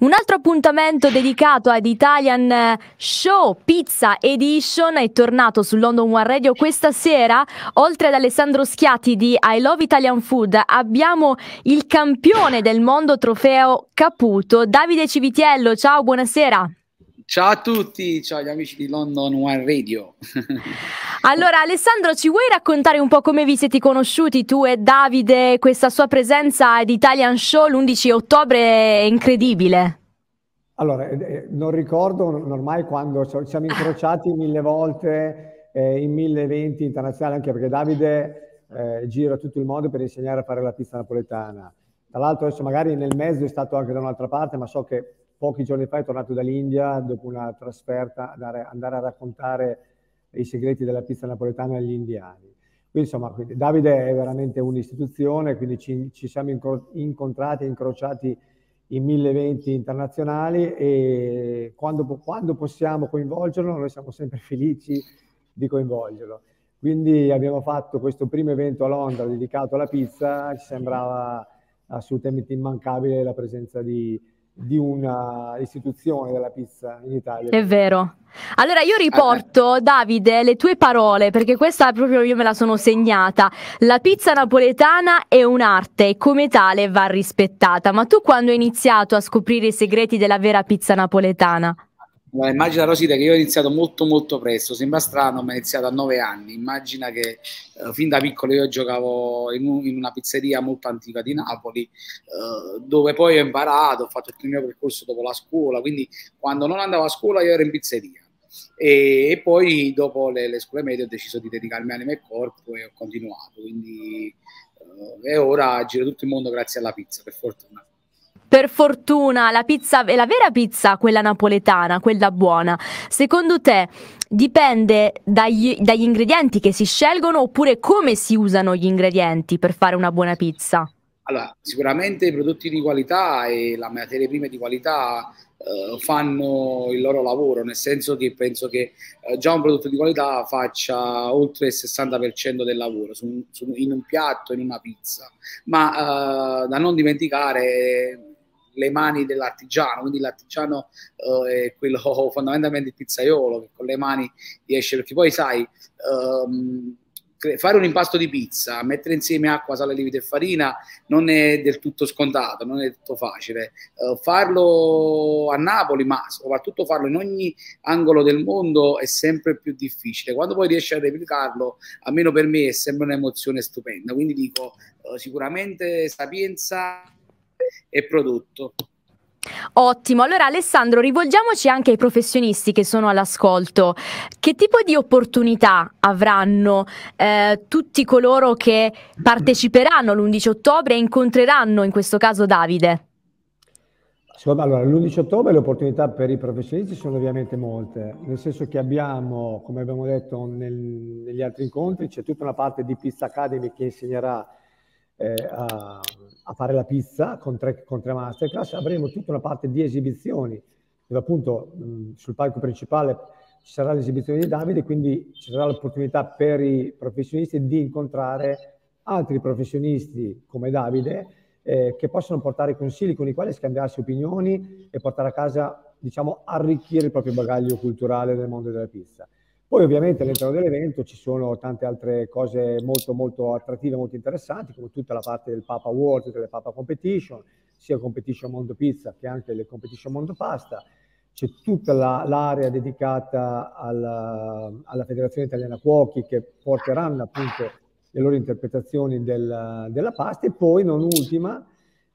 Un altro appuntamento dedicato ad Italian Show Pizza Edition è tornato su London One Radio questa sera. Oltre ad Alessandro Schiatti di I Love Italian Food, abbiamo il campione del mondo trofeo Caputo, Davide Civitiello. Ciao, buonasera. Ciao a tutti, ciao agli amici di London One Radio. allora, Alessandro, ci vuoi raccontare un po' come vi siete conosciuti tu e Davide? Questa sua presenza ad Italian Show l'11 ottobre è incredibile. Allora, eh, eh non ricordo ormai quando ci siamo incrociati mille volte eh, in mille eventi internazionali, anche perché Davide eh, gira tutto il mondo per insegnare a fare la pizza napoletana. Tra l'altro adesso magari nel mezzo è stato anche da un'altra parte, ma so che pochi giorni fa è tornato dall'India dopo una trasferta, andare, andare, a raccontare i segreti della pizza napoletana agli indiani. Quindi insomma, quindi Davide è veramente un'istituzione, quindi ci, ci siamo incontrati e incrociati in mille eventi internazionali e quando, quando possiamo coinvolgerlo noi siamo sempre felici di coinvolgerlo. Quindi abbiamo fatto questo primo evento a Londra dedicato alla pizza, ci sembrava assolutamente immancabile la presenza di, di una istituzione della pizza in Italia. È vero. Allora io riporto, Davide, le tue parole, perché questa proprio io me la sono segnata. La pizza napoletana è un'arte e come tale va rispettata. Ma tu quando hai iniziato a scoprire i segreti della vera pizza napoletana? Immagina Rosita che io ho iniziato molto molto presto, sembra strano, ma ho iniziato a nove anni. Immagina che eh, fin da piccolo io giocavo in, un, in, una pizzeria molto antica di Napoli, eh, dove poi ho imparato, ho fatto il mio percorso dopo la scuola, quindi quando non andavo a scuola io ero in pizzeria. E, e poi dopo le, le, scuole medie ho deciso di dedicarmi anima e corpo e ho continuato. Quindi, eh, e ora giro tutto il mondo grazie alla pizza, per fortuna per fortuna la pizza è la vera pizza, quella napoletana, quella buona. Secondo te dipende dagli, dagli ingredienti che si scelgono oppure come si usano gli ingredienti per fare una buona pizza? Allora, sicuramente i prodotti di qualità e la materia prima di qualità eh, fanno il loro lavoro, nel senso che penso che eh, già un prodotto di qualità faccia oltre il 60% del lavoro su, su, in un piatto, in una pizza. Ma eh, da non dimenticare le mani dell'artigiano, quindi l'artigiano eh, è quello fondamentalmente il pizzaiolo che con le mani riesce, perché poi sai, ehm, fare un impasto di pizza, mettere insieme acqua, sale, lievito e farina non è del tutto scontato, non è del tutto facile. Uh, farlo a Napoli, ma soprattutto farlo in ogni angolo del mondo è sempre più difficile. Quando poi riesci a replicarlo, almeno per me, è sempre un'emozione stupenda. Quindi dico, uh, sicuramente sapienza e prodotto. Ottimo, allora Alessandro rivolgiamoci anche ai professionisti che sono all'ascolto. Che tipo di opportunità avranno eh, tutti coloro che parteciperanno l'11 ottobre e incontreranno in questo caso Davide? Allora, l'11 ottobre le opportunità per i professionisti sono ovviamente molte, nel senso che abbiamo, come abbiamo detto nel, negli altri incontri, c'è tutta una parte di Pizza Academy che insegnerà eh, a, a, fare la pizza con tre, con tre masterclass, avremo tutta una parte di esibizioni, dove appunto mh, sul palco principale ci sarà l'esibizione di Davide, quindi ci sarà l'opportunità per i professionisti di incontrare altri professionisti come Davide eh, che possono portare consigli con i quali scambiarsi opinioni e portare a casa, diciamo, arricchire il proprio bagaglio culturale nel mondo della pizza. Poi ovviamente all'interno dell'evento ci sono tante altre cose molto molto attrattive, molto interessanti, come tutta la parte del Papa World, delle Papa Competition, sia Competition Mondo Pizza che anche le Competition Mondo Pasta. C'è tutta la, l'area dedicata alla, alla, Federazione Italiana Cuochi che porteranno appunto le loro interpretazioni del, della pasta e poi non ultima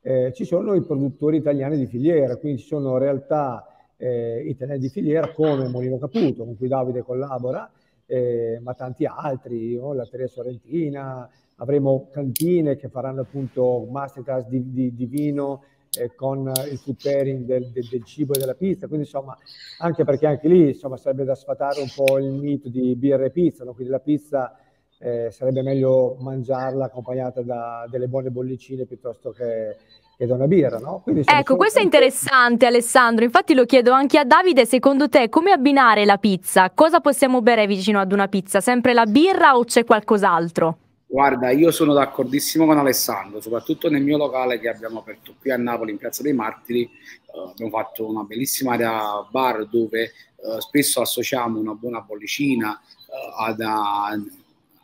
eh, ci sono i produttori italiani di filiera, quindi ci sono realtà eh, italiani di filiera come Molino Caputo, con cui Davide collabora, eh, ma tanti altri, no? la Teresa Sorrentina, avremo cantine che faranno appunto masterclass di, di, di vino eh, con il food pairing del, del, del, cibo e della pizza, quindi insomma anche perché anche lì insomma sarebbe da sfatare un po' il mito di birra e pizza, no? quindi la pizza eh, sarebbe meglio mangiarla accompagnata da delle buone bollicine piuttosto che ed è una birra, no? Quindi ecco, questo è interessante Alessandro, infatti lo chiedo anche a Davide, secondo te come abbinare la pizza? Cosa possiamo bere vicino ad una pizza? Sempre la birra o c'è qualcos'altro? Guarda, io sono d'accordissimo con Alessandro, soprattutto nel mio locale che abbiamo aperto qui a Napoli, in Piazza dei Martiri, eh, abbiamo fatto una bellissima area bar dove eh, spesso associamo una buona bollicina eh, ad,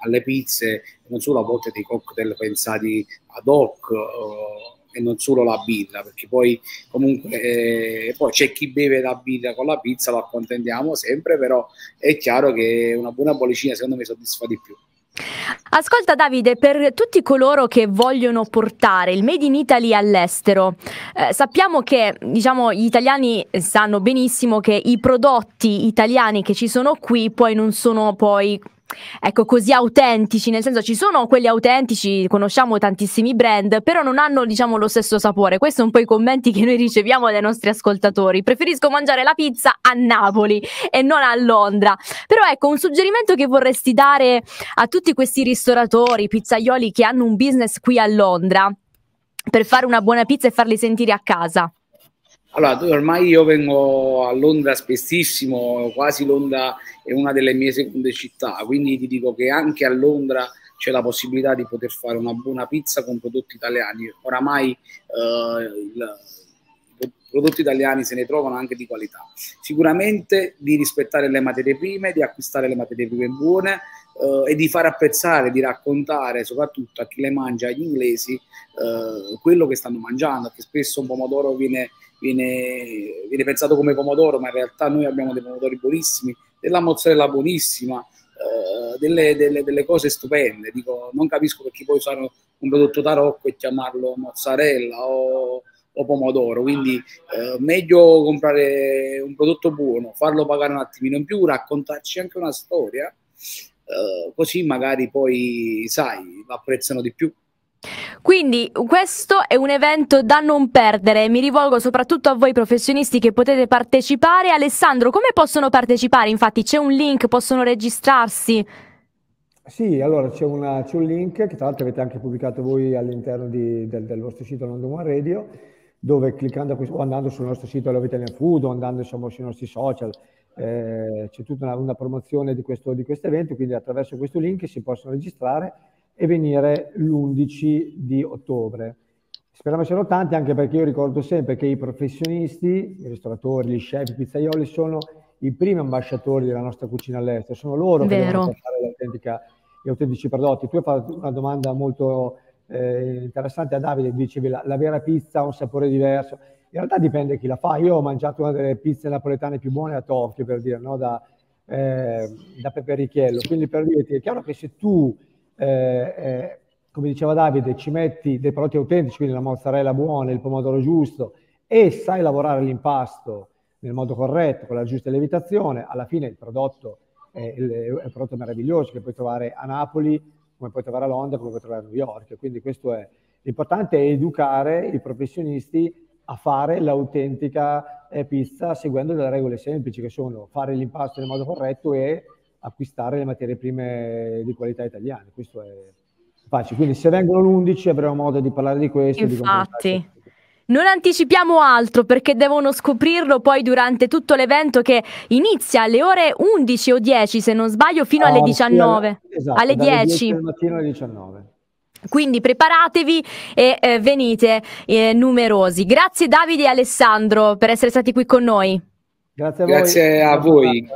alle pizze, non solo a volte dei cocktail pensati ad hoc eh, e non solo la birra, perché poi comunque eh, poi c'è chi beve la birra con la pizza, lo accontentiamo sempre, però è chiaro che una buona bollicina secondo me soddisfa di più. Ascolta Davide, per tutti coloro che vogliono portare il Made in Italy all'estero, eh, sappiamo che diciamo, gli italiani sanno benissimo che i prodotti italiani che ci sono qui poi non sono poi ecco, così autentici, nel senso ci sono quelli autentici, conosciamo tantissimi brand, però non hanno, diciamo, lo stesso sapore. Questi sono un po' i commenti che noi riceviamo dai nostri ascoltatori. Preferisco mangiare la pizza a Napoli e non a Londra. Però ecco, un suggerimento che vorresti dare a tutti questi ristoratori, pizzaioli che hanno un business qui a Londra per fare una buona pizza e farli sentire a casa. Allora, ormai io vengo a Londra spessissimo, quasi Londra è una delle mie seconde città, quindi ti dico che anche a Londra c'è la possibilità di poter fare una buona pizza con prodotti italiani. Oramai eh, il, i prodotti italiani se ne trovano anche di qualità. Sicuramente di rispettare le materie prime, di acquistare le materie prime buone eh, e di far apprezzare, di raccontare soprattutto a chi le mangia, agli inglesi, eh, quello che stanno mangiando, che spesso un pomodoro viene viene, viene pensato come pomodoro, ma in realtà noi abbiamo dei pomodori buonissimi, della mozzarella buonissima, eh, delle, delle, delle, cose stupende. Dico, non capisco perché poi usare un prodotto tarocco e chiamarlo mozzarella o, o pomodoro. Quindi eh, meglio comprare un prodotto buono, farlo pagare un attimino in più, raccontarci anche una storia, eh, così magari poi, sai, lo apprezzano di più. Quindi questo è un evento da non perdere, mi rivolgo soprattutto a voi professionisti che potete partecipare. Alessandro, come possono partecipare? Infatti c'è un link, possono registrarsi? Sì, allora c'è, un link che tra l'altro avete anche pubblicato voi all'interno del, del, vostro sito London One Radio, dove cliccando o andando sul nostro sito Love Italian Food o andando insomma, sui nostri social eh, c'è tutta una, una promozione di questo, di questo evento, quindi attraverso questo link si possono registrare e venire l'11 di ottobre. Speriamo siano tanti anche perché io ricordo sempre che i professionisti, i ristoratori, gli chef, i pizzaioli sono i primi ambasciatori della nostra cucina all'estero, sono loro Vero. che devono portare gli autentici prodotti. Tu hai fatto una domanda molto eh, interessante a Davide, dicevi la, la, vera pizza ha un sapore diverso. In realtà dipende chi la fa. Io ho mangiato una delle pizze napoletane più buone a Tokyo, per dire, no? da, eh, da Pepe Richello. Quindi per dirti, è chiaro che se tu eh, eh, come diceva Davide, ci metti dei prodotti autentici, quindi la mozzarella buona, il pomodoro giusto e sai lavorare l'impasto nel modo corretto, con la giusta lievitazione, alla fine il prodotto è, è un prodotto meraviglioso che puoi trovare a Napoli, come puoi trovare a Londra, come puoi trovare a New York. Quindi questo è l'importante è educare i professionisti a fare l'autentica eh, pizza seguendo delle regole semplici che sono fare l'impasto nel modo corretto e acquistare le materie prime di qualità italiane. Questo è facile. Quindi se vengono l'11 avremo modo di parlare di questo. Infatti. Di non anticipiamo altro perché devono scoprirlo poi durante tutto l'evento che inizia alle ore 11 o 10 se non sbaglio fino alle 19. Sì, esatto, alle 10. 10 mattino alle 19. Quindi preparatevi e eh, venite eh, numerosi. Grazie Davide e Alessandro per essere stati qui con noi. Grazie a voi. Grazie a voi.